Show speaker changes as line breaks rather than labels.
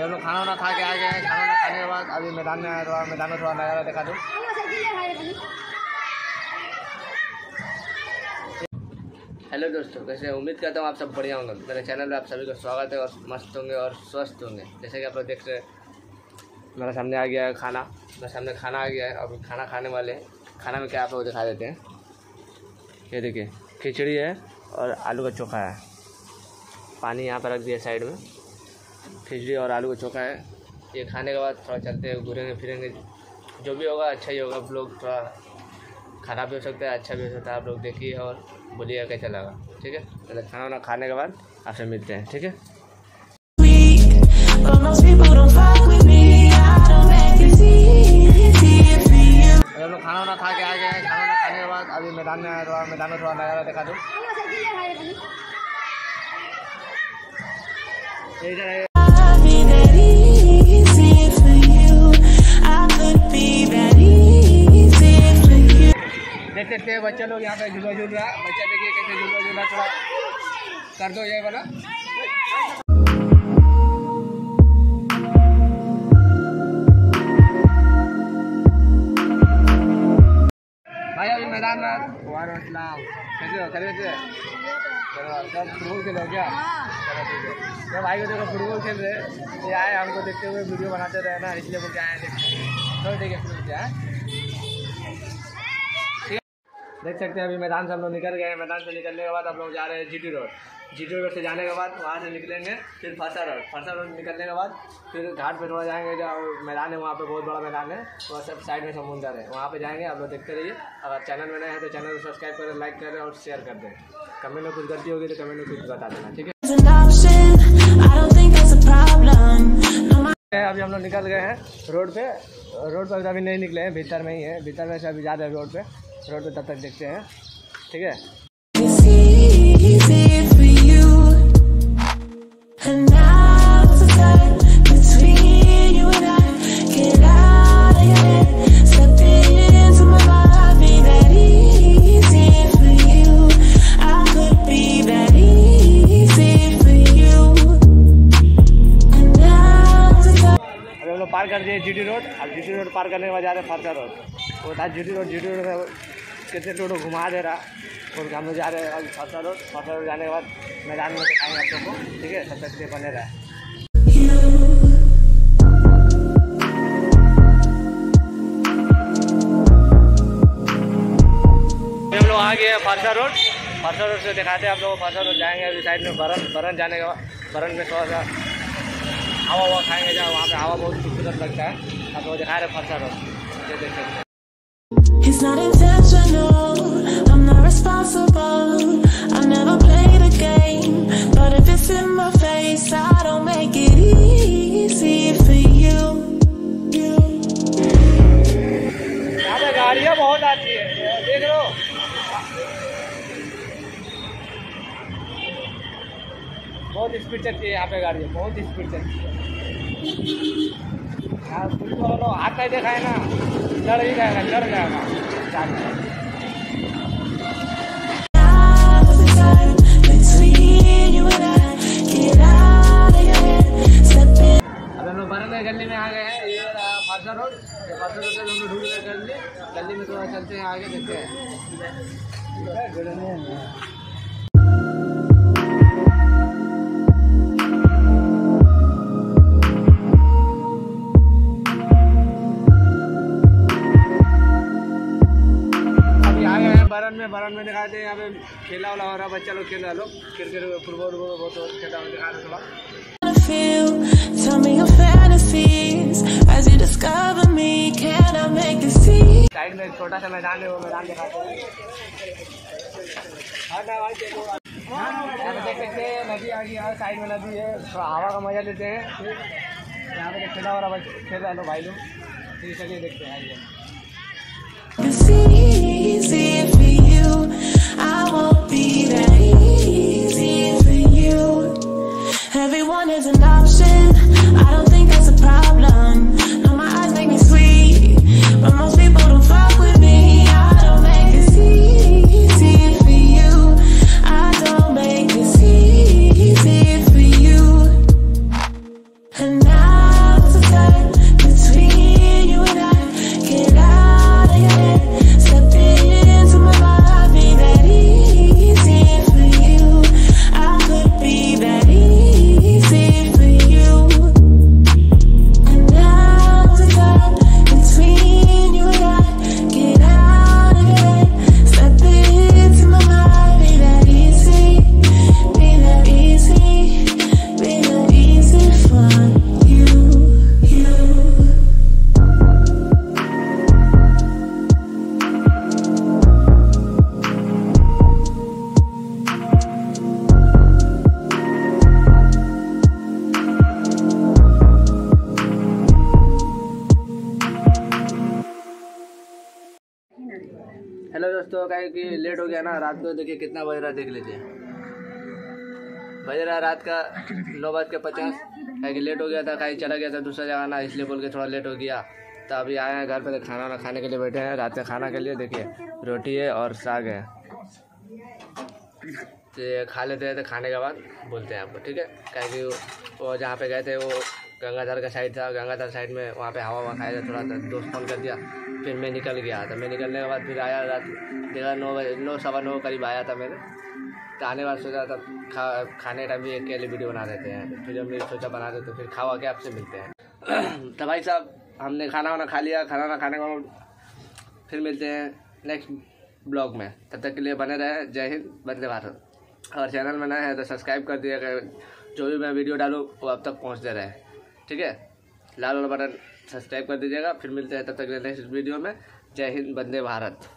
हम लोग खाना वाना खा के आ गए हैं। खाना वाना खाने के बाद अभी मैदान में आया थोड़ा मैदान में थोड़ा नज़ारा दिखा दूँ। हेलो दोस्तों, कैसे उम्मीद करता हूँ आप सब बढ़िया होंगे। मेरे चैनल में आप सभी का स्वागत है और मस्त होंगे और स्वस्थ होंगे। जैसे कि आप लोग देख रहे हैं मेरे सामने आ गया है खाना। मेरे सामने खाना आ गया है। अभी खाना खाने वाले हैं। खाना में क्या आप लोग दिखा देते हैं? ये देखिए, खिचड़ी है और आलू का चोखा है। पानी यहाँ पर रख दिया साइड में। खिचड़ी और आलू का चोखा है। ये खाने के बाद थोड़ा चलते हैं, घूरेंगे, फिरेंगे। जो भी होगा अच्छा ही होगा। आप लोग थोड़ा खराब भी हो सकता है अच्छा भी हो सकता है। आप लोग देखिए और बोलिएगा कैसा लगा। ठीक है? पहले खाना वाना खाने के बाद आपसे मिलते हैं। ठीक है? खाना खा के आ गए खाना खाने के बाद अभी मैदान में आया थोड़ा मैदान में थोड़ा नज़ारा दिखा दूँ। बच्चे लोग यहाँ पे झूला झूल रहा है। बच्चा देखिए कैसे झूला झूला थोड़ा कर दो ये वाला। भाई अभी मैदान इस्लाम कैसे हो? खरीद से सब फुटबॉल खेलो क्या तो भाई को देखो फुटबॉल खेल रहे ये आए हमको देखते हुए वीडियो बनाते रहे ना इसलिए बोल के आए हैं। चलो ठीक है फिर क्या है देख सकते हैं अभी मैदान से हम लोग निकल गए मैदान से निकलने के बाद हम लोग जा रहे हैं जीटी रोड। जीटी रोड से जाने के बाद वहाँ से निकलेंगे, फिर फरसा रोड फरसा रोड निकलने के बाद फिर घाट पे थोड़ा जाएँगे जो मैदान है, वहाँ पे बहुत बड़ा मैदान है, वहाँ सब साइड में समुंदर है, वहाँ पे जाएँगे, आप लोग देखते रहिए। अगर चैनल में नए हैं तो चैनल को सब्सक्राइब करें, लाइक करें और शेयर कर दें। कमेंट में कुछ गलती होगी तो कमेंट में कुछ बता देना, ठीक है? अभी हम लोग निकल गए हैं रोड पे। रोड पर अभी नहीं निकले हैं, भीतर में ही है। भीतर में से अभी जा रहे हैं रोड पे। रोड पे तब तक देखते हैं, ठीक है? पार कर दिए जीटी रोड। अब जीटी रोड पार करने के बाद जा रहे फरसा रोड। वो था जीटी रोड जीटी रोड में कितने टोटो घुमा दे रहा। और हम लोग जा रहे हैं अभी फरसा रोड। फरसा रोड जाने के बाद मैदान में दिखाएँगे आप लोग को। ठीक है? तब तक से बने रहे। हम लोग आ गए हैं फरसा रोड। फरसा रोड से दिखाते हैं आप लोग फरसा रोड जाएँगे अभी साइड में। बरन बरन जाने के बाद बरन में थोड़ा सा हवा हवा खाएँगे जहाँ वहाँ पे हवा बहुत खूबसूरत लगता है आप लोग दिखा रहे हैं फरसा रोड ये देख सकते हैं
It's not intentional. I'm not responsible.
बहुत स्पीड चलती है यहाँ पे गाड़ी, बहुत स्पीड चलती है। यहाँ पुलिस वाला लोग है ना, डर ही जाएगा डर जाएगा गली में आ गए ये गली गली में थोड़ा चलते हैं, आगे देखते हैं। बरन में दिखाते हैं यहाँ पे खेला वाला हो रहा है बच्चा लोग खेल रहा लोग। क्रिकेट फुटबॉल वो बहुत खेला हुआ दिखा रहे थोड़ा? साइड में छोटा सा मैदान है वो मैदान दिखाते हैं। हाँ देखो यहाँ पे देख सकते हैं नदी आ गई है साइड में नदी है थोड़ा हवा का मज़ा लेते हैं। यहाँ पे खेला हो रहा बच्चे खेल रहे हैं भाई लोग। फिर चलिए देखते हैं आइए। trouble. दोस्तों कहीं कि लेट हो गया ना, रात को देखिए कितना बज रहा देख लीजिए। बज रहा रात का नौ बज के पचास। कहीं कि लेट हो गया था, कहीं चला गया था दूसरा जगह ना, इसलिए बोल के थोड़ा लेट हो गया। तो अभी आए हैं घर पर तो खाना वाना खाने के लिए बैठे हैं। रात का खाना के लिए देखिए, रोटी है और साग है। तो खा लेते हैं तो खाने के बाद बोलते हैं आपको, ठीक है? क्या कि वो जहाँ पे गए थे, वो गंगाधर का साइड था, गंगाधर साइड में वहाँ पे हवा ववा खाया था, थोड़ा सा दोस्त फ़ोन कर दिया, फिर मैं निकल गया तो मैं निकलने के बाद फिर आया रात देखा नौ बजे, नौ, सवा नौ करीब आया था मैंने तो आने बाद सोचा था, खा, खाने टाइम भी एक वीडियो बना देते हैं। फिर हमने सोचा बना देते, फिर खावा के आपसे मिलते हैं। तो भाई साहब, हमने खाना वाना खा लिया। खाना वाना खाने के बाद फिर मिलते हैं नेक्स्ट ब्लॉग में। तब तक के लिए बने रहे। जय हिंद, वंदे भारत। और चैनल में नए हैं तो सब्सक्राइब कर दिया जो भी मैं वीडियो डालूँ, वो अब तक पहुँचते रहे। ठीक है? लाल वाला बटन सब्सक्राइब कर दीजिएगा, फिर मिलते हैं तब तक नेक्स्ट वीडियो में। जय हिंद, वंदे भारत।